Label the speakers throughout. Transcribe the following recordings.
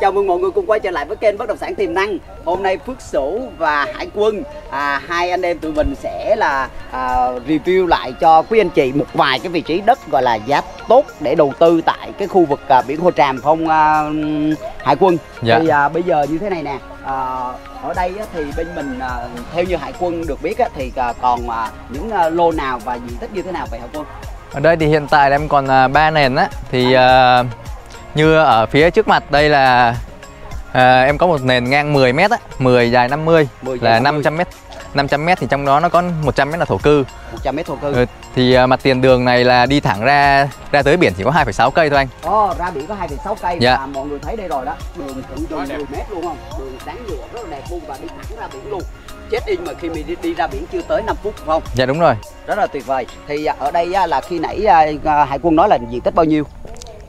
Speaker 1: chào mừng mọi người cùng quay trở lại với kênh bất động sản tiềm năng. Hôm nay Phước Sửu và Hải Quân à, hai anh em tụi mình sẽ là à, review lại cho quý anh chị một vài cái vị trí đất gọi là giá tốt để đầu tư tại cái khu vực à, biển Hồ Tràm phong à, Hải Quân.
Speaker 2: Dạ.
Speaker 1: Thì à, bây giờ như thế này nè. À, ở đây á, thì bên mình à, theo như Hải Quân được biết á, thì à, còn à, những à, lô nào và diện tích như thế nào vậy Hải Quân?
Speaker 2: Ở đây thì hiện tại em còn à, ba nền á thì à, như ở phía trước mặt đây là à, em có một nền ngang 10 m á, 10 dài 50
Speaker 1: 10 dài
Speaker 2: là
Speaker 1: 50.
Speaker 2: 500 m. 500 m thì trong đó nó có 100 m là thổ cư.
Speaker 1: 100 mét thổ cư.
Speaker 2: Ừ, thì à, mặt tiền đường này là đi thẳng ra ra tới biển chỉ có 2,6 cây thôi anh.
Speaker 1: Ồ, ra biển có 2,6 cây
Speaker 2: Dạ.
Speaker 1: và mọi người thấy đây rồi đó đường thượng đường 10 mét luôn không đường sáng nhựa rất là đẹp luôn và đi thẳng ra biển luôn chết in mà khi mình đi, đi ra biển chưa tới 5 phút phải không
Speaker 2: Dạ đúng rồi.
Speaker 1: rất là tuyệt vời thì à, ở đây á, là khi nãy hải quân nói là diện tích bao nhiêu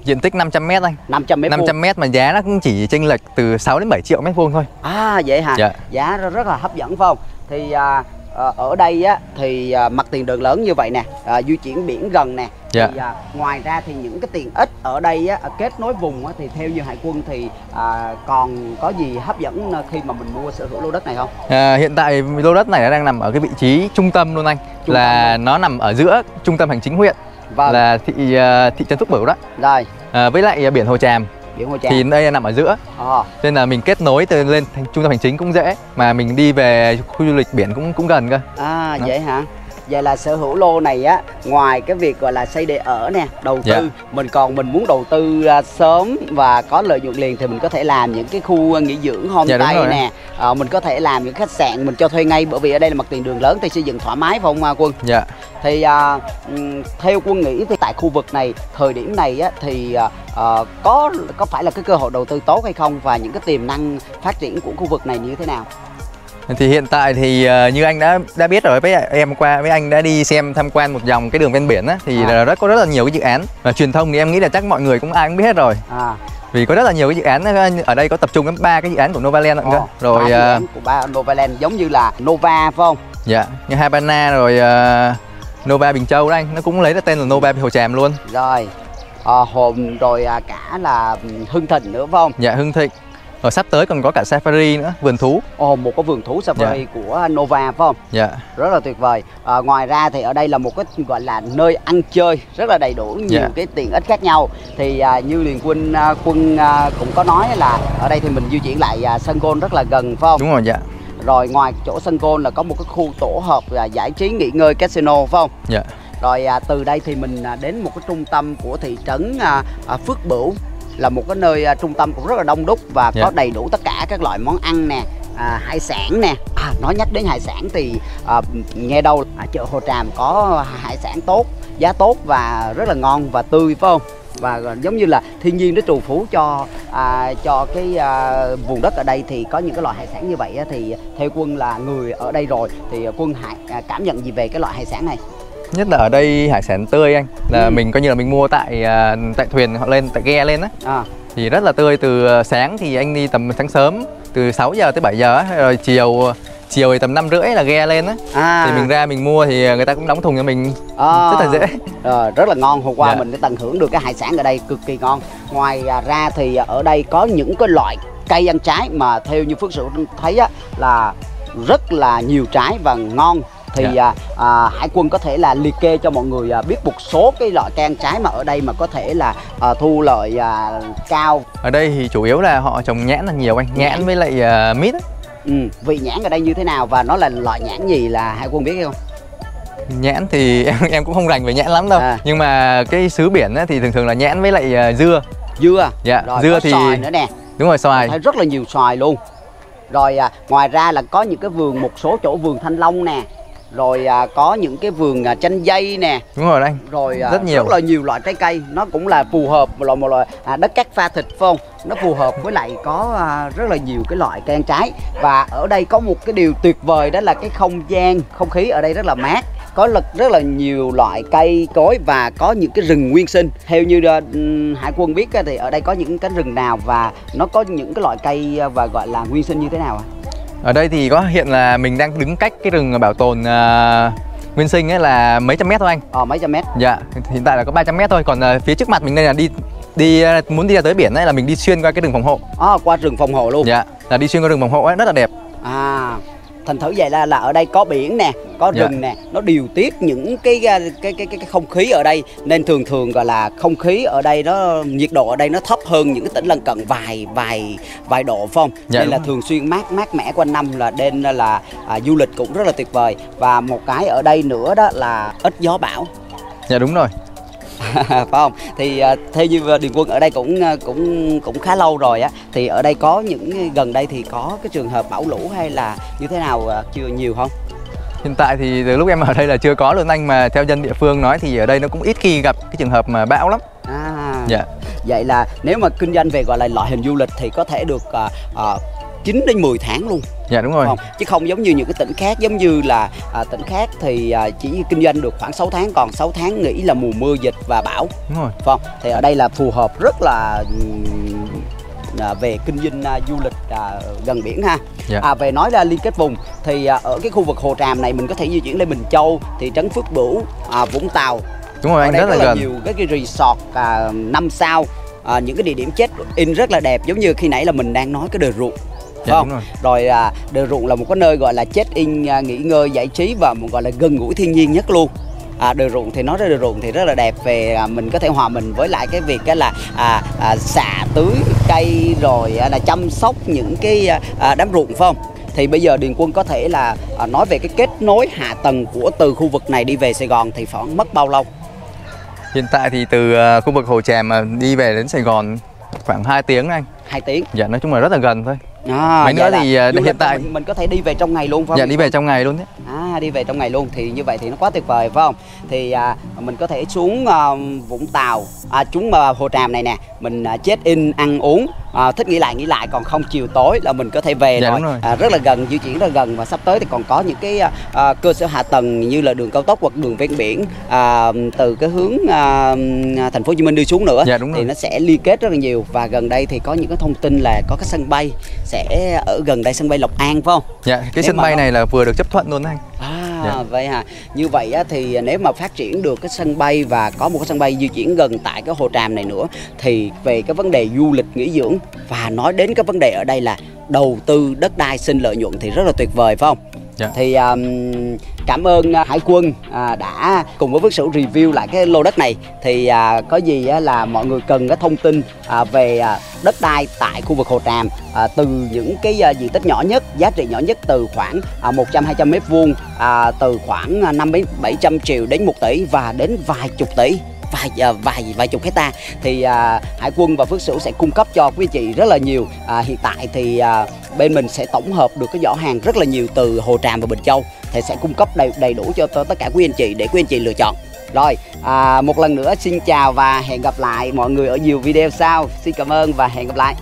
Speaker 2: Diện tích 500 m anh.
Speaker 1: 500 mét vuông
Speaker 2: 500 m mà giá nó cũng chỉ chênh lệch từ 6 đến 7 triệu mét vuông thôi.
Speaker 1: à vậy hả
Speaker 2: Dạ.
Speaker 1: giá rất, là hấp dẫn phải không thì à, à, ở đây á thì à, mặt tiền đường lớn như vậy nè à, di chuyển biển gần nè
Speaker 2: Dạ.
Speaker 1: thì à, ngoài ra thì những cái tiện ích ở đây á, à, kết nối vùng á, thì theo như hải quân thì à, còn có gì hấp dẫn à, khi mà mình mua sở hữu lô đất này không
Speaker 2: À, hiện tại lô đất này nó đang nằm ở cái vị trí trung tâm luôn anh.
Speaker 1: Trung
Speaker 2: là nó nằm ở giữa trung tâm hành chính huyện
Speaker 1: vâng.
Speaker 2: Là thị à, thị trấn Thúc Bửu đó.
Speaker 1: rồi.
Speaker 2: À, với lại à, biển Hồ Tràm
Speaker 1: biển Hồ Tràm
Speaker 2: thì đây nằm ở giữa.
Speaker 1: Ờ,
Speaker 2: nên là mình kết nối từ lên thành trung tâm hành chính cũng dễ mà mình đi về khu du lịch biển cũng cũng gần cơ.
Speaker 1: À
Speaker 2: Đó.
Speaker 1: vậy hả vậy là sở hữu lô này á ngoài cái việc gọi là xây để ở nè đầu tư
Speaker 2: Dạ.
Speaker 1: mình còn mình muốn đầu tư à, sớm và có lợi nhuận liền thì mình có thể làm những cái khu à, nghỉ dưỡng
Speaker 2: Dạ,
Speaker 1: homestay
Speaker 2: rồi.
Speaker 1: nè Ờ, mình có thể làm những khách sạn mình cho thuê ngay bởi vì ở đây là mặt tiền đường lớn thì xây dựng thoải mái phải không à, quân
Speaker 2: dạ
Speaker 1: thì à, ừm, theo quân nghĩ thì tại khu vực này thời điểm này á, thì à, à, có có phải là cái cơ hội đầu tư tốt hay không và những cái tiềm năng phát triển của khu vực này như thế nào
Speaker 2: thì hiện tại thì ờ, như anh đã đã biết rồi với em qua với anh đã đi xem tham quan một vòng cái đường ven biển á thì
Speaker 1: À.
Speaker 2: rất có rất là nhiều cái dự án. Và truyền thông thì em nghĩ là chắc mọi người cũng ai cũng biết hết rồi.
Speaker 1: À.
Speaker 2: Vì có rất là nhiều cái dự án ở đây có tập trung đến ba cái dự án của Novaland lận cơ. Rồi
Speaker 1: dự
Speaker 2: ờ,
Speaker 1: án của ba Novaland giống như là Nova phải không?
Speaker 2: Dạ như Havana rồi ờ, Nova Bình Châu đó anh. Nó cũng lấy được tên là Nova Hồ Tràm luôn.
Speaker 1: Rồi à, hồn rồi à, cả là ừm, Hưng Thịnh nữa phải không?
Speaker 2: Dạ Hưng Thịnh rồi sắp tới còn có cả Safari nữa vườn thú.
Speaker 1: Ồ, một cái vườn thú safari của Nova phải không?
Speaker 2: Dạ.
Speaker 1: Rất là tuyệt vời. À, ngoài ra thì ở đây là một cái gọi là nơi ăn chơi rất là đầy đủ nhiều
Speaker 2: Dạ.
Speaker 1: cái tiện ích khác nhau. Thì à, như liền quân à, quân à, cũng có nói là ở đây thì mình di chuyển lại à, sân golf rất là gần phải không?
Speaker 2: Đúng rồi dạ.
Speaker 1: Rồi ngoài chỗ sân golf là có một cái khu tổ hợp à, giải trí nghỉ ngơi casino phải không?
Speaker 2: Dạ.
Speaker 1: Rồi à, từ đây thì mình à, đến một cái trung tâm của thị trấn à, à, Phước Bửu là một cái nơi à, trung tâm cũng rất là đông đúc và
Speaker 2: Dạ.
Speaker 1: có đầy đủ tất cả các loại món ăn nè à, hải sản nè. À, nói nhắc đến hải sản thì à, nghe đâu à, chợ Hồ Tràm có hải sản tốt giá tốt và rất là ngon và tươi phải không? Và giống như là thiên nhiên nó trù phú cho à, cho cái à, vùng đất ở đây thì có những cái loại hải sản như vậy á, thì theo quân là người ở đây rồi. Thì quân hải à, cảm nhận gì về cái loại hải sản này
Speaker 2: nhất là ở đây hải sản tươi anh là
Speaker 1: Ừ.
Speaker 2: mình coi như là mình mua tại à, tại thuyền họ lên tại ghe lên á.
Speaker 1: À,
Speaker 2: thì rất là tươi từ à, sáng thì anh đi tầm sáng sớm từ 6 giờ tới 7 giờ rồi chiều chiều thì tầm năm rưỡi là ghe lên á.
Speaker 1: À.
Speaker 2: Thì mình ra mình mua thì người ta cũng đóng thùng cho mình.
Speaker 1: À,
Speaker 2: rất là dễ.
Speaker 1: Ờ, rất là ngon. Hôm qua
Speaker 2: Dạ.
Speaker 1: mình đã tận hưởng được cái hải sản ở đây cực kỳ ngon. Ngoài à, ra thì ở đây có những cái loại cây ăn trái mà theo như phước sự thấy á, là rất là nhiều trái và ngon thì
Speaker 2: Dạ.
Speaker 1: à, à, hải quân có thể là liệt kê cho mọi người à, biết một số cái loại cây ăn trái mà ở đây mà có thể là à, thu lợi à, cao.
Speaker 2: Ở đây thì chủ yếu là họ trồng nhãn là nhiều anh nhãn,
Speaker 1: Nhãn.
Speaker 2: với lại à, mít
Speaker 1: ừ, vị nhãn ở đây như thế nào và nó là loại nhãn gì là hải quân biết hay không?
Speaker 2: Nhãn thì em em cũng không rành về nhãn lắm đâu.
Speaker 1: À.
Speaker 2: nhưng mà cái xứ biển thì thường thường là nhãn với lại à, dưa.
Speaker 1: Dưa.
Speaker 2: Dạ
Speaker 1: rồi
Speaker 2: dưa thì
Speaker 1: xoài nữa nè.
Speaker 2: Đúng rồi xoài.
Speaker 1: Thấy rất là nhiều xoài luôn. Rồi à, ngoài ra là có những cái vườn một số chỗ vườn thanh long nè rồi à, có những cái vườn à, chanh dây nè.
Speaker 2: Đúng rồi anh
Speaker 1: rồi à,
Speaker 2: Rất nhiều.
Speaker 1: rất là nhiều loại trái cây. Nó cũng là phù hợp một loại một loại à, đất cát pha thịt phải không? Nó phù hợp với lại có à, rất là nhiều cái loại cây ăn trái. Và ở đây có một cái điều tuyệt vời đó là cái không gian không khí ở đây rất là mát. Có lực rất là nhiều loại cây cối và có những cái rừng nguyên sinh. Theo như ừm, hải quân biết thì ở đây có những cánh rừng nào và nó có những cái loại cây ờ, và gọi là nguyên sinh như thế nào ạ
Speaker 2: ở đây thì có hiện là mình đang đứng cách cái rừng bảo tồn à, nguyên sinh ấy là mấy trăm mét thôi anh.
Speaker 1: Ờ mấy trăm mét.
Speaker 2: Dạ hiện tại là có 300 mét thôi còn à, phía trước mặt mình đây là đi đi ờ, muốn đi ra tới biển ấy là mình đi xuyên qua cái rừng phòng hộ.
Speaker 1: À, qua rừng phòng hộ luôn.
Speaker 2: Dạ là đi xuyên qua rừng phòng hộ ấy rất là đẹp.
Speaker 1: À thành thử vậy là là ở đây có biển nè có
Speaker 2: Dạ.
Speaker 1: rừng nè nó điều tiết những cái cái cái cái, cái không khí ở đây. Nên thường thường gọi là không khí ở đây nó nhiệt độ ở đây nó thấp hơn những cái tỉnh lân cận vài vài vài độ phải không?
Speaker 2: Dạ,
Speaker 1: nên là
Speaker 2: rồi.
Speaker 1: thường xuyên mát mát mẻ quanh năm là nên là à, du lịch cũng rất là tuyệt vời. Và một cái ở đây nữa đó là ít gió bão.
Speaker 2: Dạ đúng rồi
Speaker 1: phải không? Thì à, theo như điền quân ở đây cũng à, cũng cũng khá lâu rồi á. Thì ở đây có những gần đây thì có cái trường hợp bão lũ hay là như thế nào à, chưa nhiều không?
Speaker 2: Hiện tại thì từ lúc em ở đây là chưa có luôn anh mà theo dân địa phương nói thì ở đây nó cũng ít khi gặp cái trường hợp mà bão lắm.
Speaker 1: À.
Speaker 2: Dạ.
Speaker 1: Vậy là nếu mà kinh doanh về gọi là loại hình du lịch thì có thể được à, à, 9 đến 10 tháng luôn
Speaker 2: dạ đúng rồi.
Speaker 1: Không chứ không giống như những cái tỉnh khác giống như là à, tỉnh khác thì à, chỉ kinh doanh được khoảng 6 tháng còn 6 tháng nghỉ là mùa mưa dịch và bão.
Speaker 2: Đúng rồi.
Speaker 1: Không thì ở đây là phù hợp rất là à, về kinh doanh à, du lịch à, gần biển ha.
Speaker 2: Dạ.
Speaker 1: à, về nói ra liên kết vùng thì à, ở cái khu vực hồ tràm này mình có thể di chuyển lên Bình Châu thị trấn Phước Bửu à, Vũng Tàu.
Speaker 2: Đúng rồi
Speaker 1: ở
Speaker 2: anh rất là gần.
Speaker 1: nhiều cái, cái resort à, 5 sao à, những cái địa điểm check in rất là đẹp giống như khi nãy là mình đang nói cái đồi ruộng phải
Speaker 2: Dạ,
Speaker 1: không?
Speaker 2: đúng rồi.
Speaker 1: rồi à, đồi ruộng là một cái nơi gọi là check in à, nghỉ ngơi giải trí và một gọi là gần gũi thiên nhiên nhất luôn. À, đồi ruộng thì nói ra đồi ruộng thì rất là đẹp về à, mình có thể hòa mình với lại cái việc cái là à, à, xạ tưới cây rồi à, là chăm sóc những cái à, à, đám ruộng phải không? Thì bây giờ Điền Quân có thể là à, nói về cái kết nối hạ tầng của từ khu vực này đi về Sài Gòn thì khoảng mất bao lâu?
Speaker 2: Hiện tại thì từ ờ, khu vực hồ tràm mà đi về đến sài gòn khoảng 2 tiếng anh.
Speaker 1: Hai tiếng.
Speaker 2: Dạ nói chung là rất là gần thôi
Speaker 1: À,
Speaker 2: Mấy nữa thì,
Speaker 1: lịch
Speaker 2: hiện tại-
Speaker 1: mình, mình có thể đi về trong ngày luôn phải
Speaker 2: dạ
Speaker 1: không?
Speaker 2: đi về trong ngày luôn đấy
Speaker 1: À đi về trong ngày luôn thì như vậy thì nó quá tuyệt vời phải không? Thì à, mình có thể xuống à, Vũng Tàu, à, xuống à, Hồ Tràm này nè, mình à, check in ăn uống, à, thích nghỉ lại nghỉ lại còn không chiều tối là mình có thể về
Speaker 2: Dạ,
Speaker 1: rồi. À, rất là gần, di chuyển rất là gần và sắp tới thì còn có những cái à, à, cơ sở hạ tầng như là đường cao tốc hoặc đường ven biển à, từ cái hướng à, thành phố Hồ Chí Minh đi xuống nữa
Speaker 2: Dạ, đúng
Speaker 1: thì
Speaker 2: rồi.
Speaker 1: nó sẽ liên kết rất là nhiều và gần đây thì có những cái thông tin là có cái sân bay sẽ ở gần đây sân bay Lộc An phải không?
Speaker 2: dạ cái
Speaker 1: Nếu
Speaker 2: sân
Speaker 1: mà
Speaker 2: bay này là vừa được chấp thuận luôn anh
Speaker 1: À
Speaker 2: Dạ.
Speaker 1: À, vậy hả? Như vậy á, thì nếu mà phát triển được cái sân bay và có một cái sân bay di chuyển gần tại cái hồ tràm này nữa thì về cái vấn đề du lịch nghỉ dưỡng và nói đến cái vấn đề ở đây là đầu tư đất đai sinh lợi nhuận thì rất là tuyệt vời phải không?
Speaker 2: Dạ.
Speaker 1: Thì um, cảm ơn à, Hải quân à, đã cùng với Phước Sửu review lại cái lô đất này thì à, có gì á, là mọi người cần cái thông tin à, về à, đất đai tại khu vực Hồ Tràm à, từ những cái à, diện tích nhỏ nhất giá trị nhỏ nhất từ khoảng à, 100 200 mét vuông à, từ khoảng à, 5 700 triệu đến 1 tỷ và đến vài chục tỷ vài à, vài vài chục hecta thì à, Hải quân và Phước Sửu sẽ cung cấp cho quý chị rất là nhiều. À, hiện tại thì à, bên mình sẽ tổng hợp được cái giỏ hàng rất là nhiều từ Hồ Tràm và Bình Châu thì sẽ cung cấp đầy đầy đủ cho tất cả quý anh chị để quý anh chị lựa chọn. Rồi à, một lần nữa xin chào và hẹn gặp lại mọi người ở nhiều video sau. Xin cảm ơn và hẹn gặp lại.